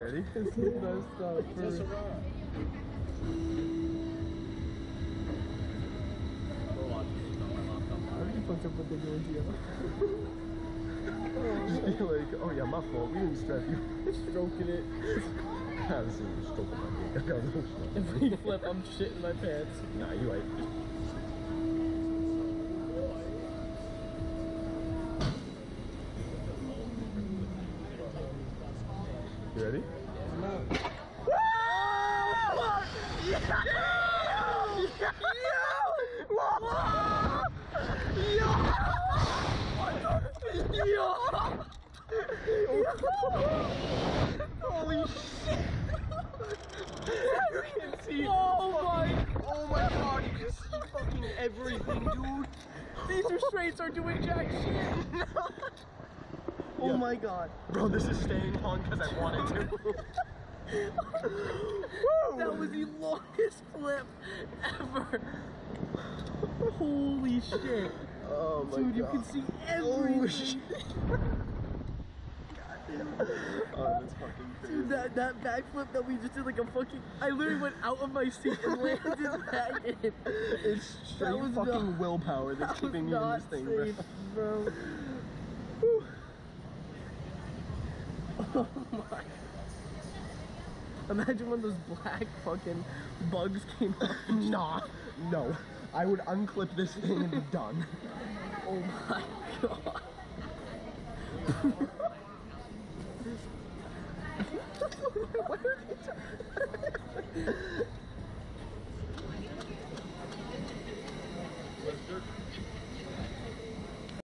Ready? This is messed up. That's a For... rock. How did you fuck up what they're doing to you? Just be like, oh yeah, my fault. We didn't strap you. Stroking it. I was stroking my dick. I got no If we flip, I'm shitting my pants. Nah, you right. You ready? Oh my! Oh my god, you can see fucking everything, dude. These restraints are doing jack shit. Oh my god. Bro, this is staying on because I wanted to. That was the longest flip ever. Holy shit. Oh my Dude, you can see Oh everything. shit. Oh, that's fucking crazy. Dude, that, that backflip that we just did like a fucking I literally went out of my seat and landed back in. It's straight fucking not- willpower that's That keeping you in this thing, safe, bro. bro. Oh my. Imagine when those black fucking bugs came up. nah. No. I would unclip this thing and be done. oh my god. are